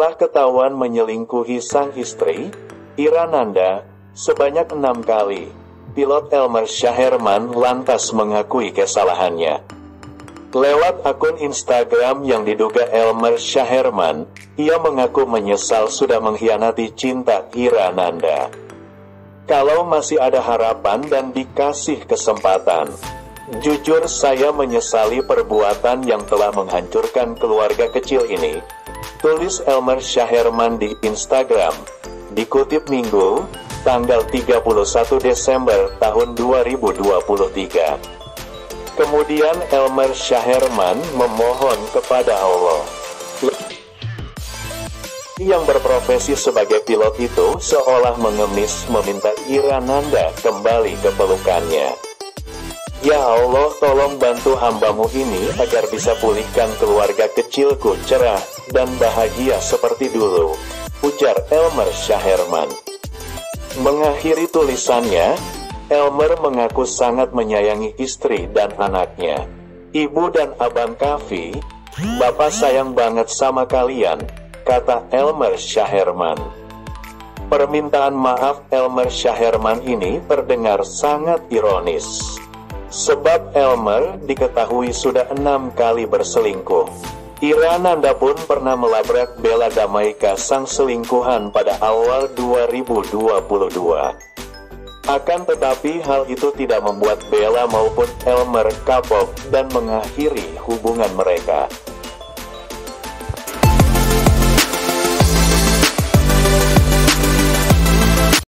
Setelah ketahuan menyelingkuhi sang istri, Irananda, sebanyak enam kali, pilot Elmer Syaherman lantas mengakui kesalahannya. Lewat akun Instagram yang diduga Elmer Syaherman, ia mengaku menyesal sudah mengkhianati cinta Irananda. Kalau masih ada harapan dan dikasih kesempatan, jujur saya menyesali perbuatan yang telah menghancurkan keluarga kecil ini. Tulis Elmer Syaherman di Instagram. Dikutip Minggu, tanggal 31 Desember tahun 2023. Kemudian Elmer Syaherman memohon kepada Allah. Yang berprofesi sebagai pilot itu seolah mengemis meminta Irananda kembali ke pelukannya. Ya Allah tolong bantu hambamu ini agar bisa pulihkan keluarga kecilku cerah dan bahagia seperti dulu. Ujar Elmer Syaherman. Mengakhiri tulisannya, Elmer mengaku sangat menyayangi istri dan anaknya. Ibu dan abang Kavi, Bapak sayang banget sama kalian, kata Elmer Syaherman. Permintaan maaf Elmer Syaherman ini terdengar sangat ironis. Sebab Elmer diketahui sudah enam kali berselingkuh. Irananda pun pernah melabrak Bella Damaika sang selingkuhan pada awal 2022. Akan tetapi hal itu tidak membuat Bella maupun Elmer kapok dan mengakhiri hubungan mereka.